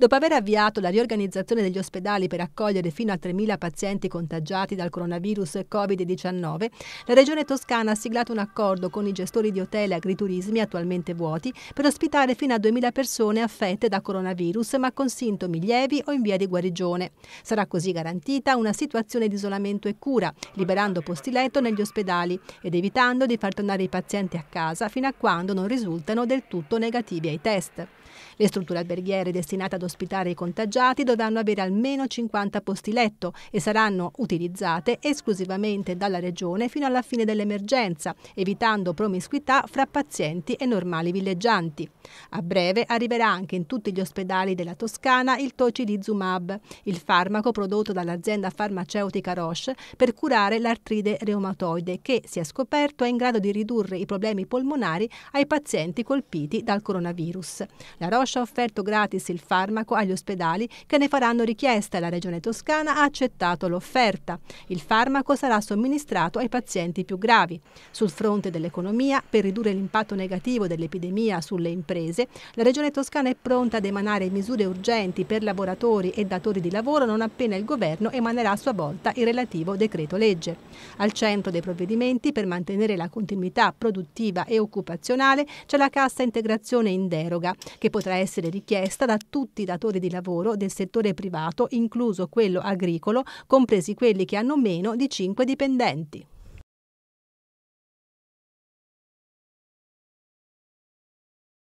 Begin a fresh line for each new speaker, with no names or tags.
Dopo aver avviato la riorganizzazione degli ospedali per accogliere fino a 3.000 pazienti contagiati dal coronavirus Covid-19, la Regione Toscana ha siglato un accordo con i gestori di hotel e agriturismi attualmente vuoti per ospitare fino a 2.000 persone affette da coronavirus ma con sintomi lievi o in via di guarigione. Sarà così garantita una situazione di isolamento e cura, liberando posti letto negli ospedali ed evitando di far tornare i pazienti a casa fino a quando non risultano del tutto negativi ai test. Le strutture alberghiere destinate ad ospitare i contagiati dovranno avere almeno 50 posti letto e saranno utilizzate esclusivamente dalla Regione fino alla fine dell'emergenza, evitando promiscuità fra pazienti e normali villeggianti. A breve arriverà anche in tutti gli ospedali della Toscana il tocilizumab, il farmaco prodotto dall'azienda farmaceutica Roche per curare l'artride reumatoide che, si è scoperto, è in grado di ridurre i problemi polmonari ai pazienti colpiti dal coronavirus. La Roche ha offerto gratis il farmaco agli ospedali che ne faranno richiesta e la Regione Toscana ha accettato l'offerta. Il farmaco sarà somministrato ai pazienti più gravi. Sul fronte dell'economia, per ridurre l'impatto negativo dell'epidemia sulle imprese, la Regione Toscana è pronta ad emanare misure urgenti per lavoratori e datori di lavoro non appena il governo emanerà a sua volta il relativo decreto legge. Al centro dei provvedimenti per mantenere la continuità produttiva e occupazionale c'è la cassa integrazione in deroga, che potrà essere richiesta da tutti i datori di lavoro del settore privato, incluso quello agricolo, compresi quelli che hanno meno di 5 dipendenti.